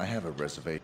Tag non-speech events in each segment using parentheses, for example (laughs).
I have a reservation.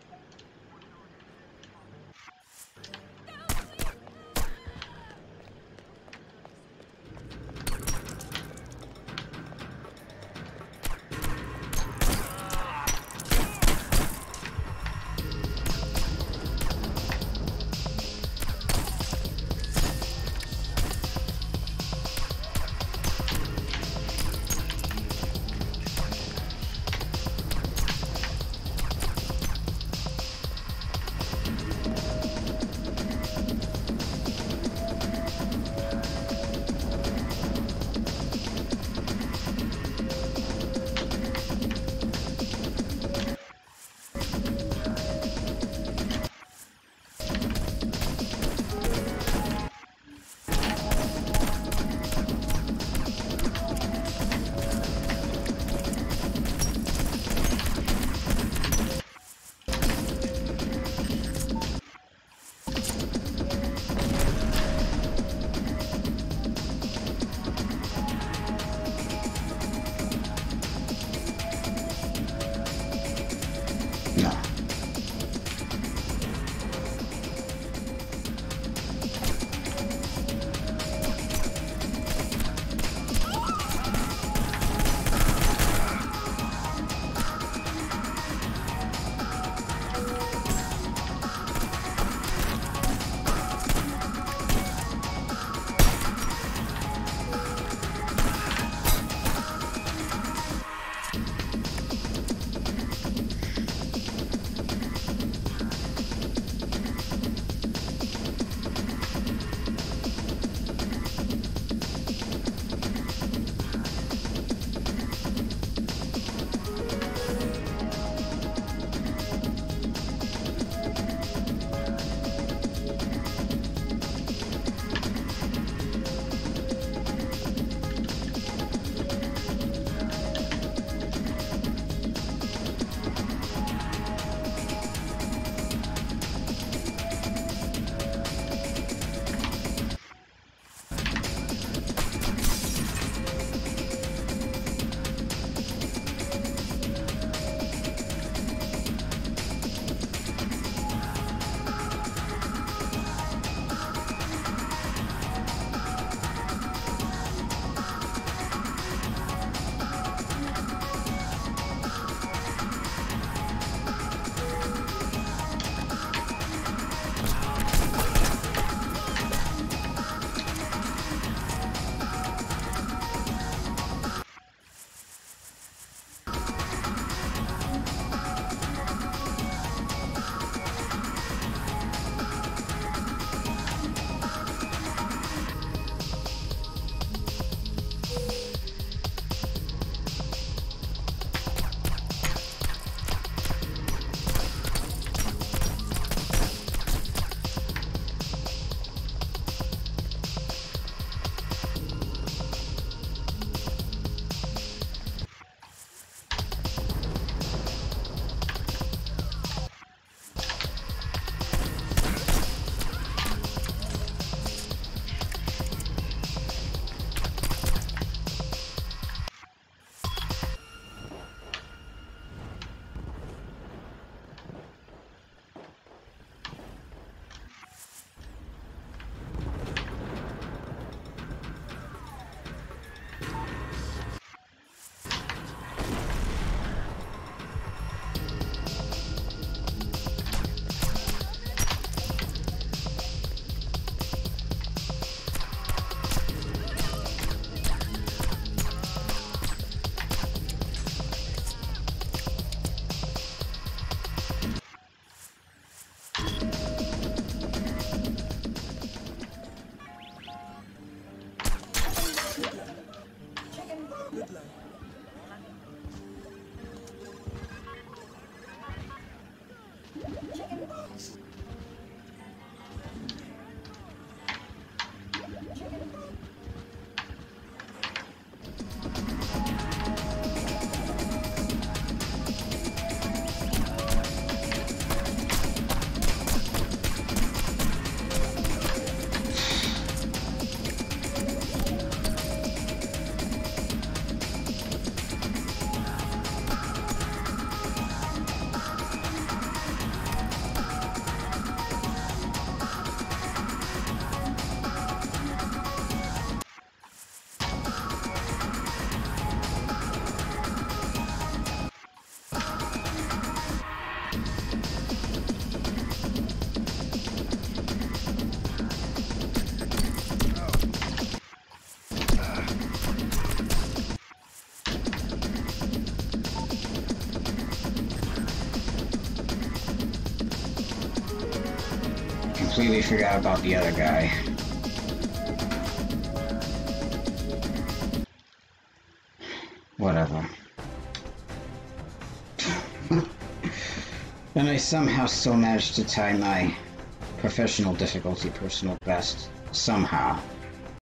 obviously. Completely forgot about the other guy. Whatever. (laughs) and I somehow still managed to tie my professional difficulty personal best. Somehow.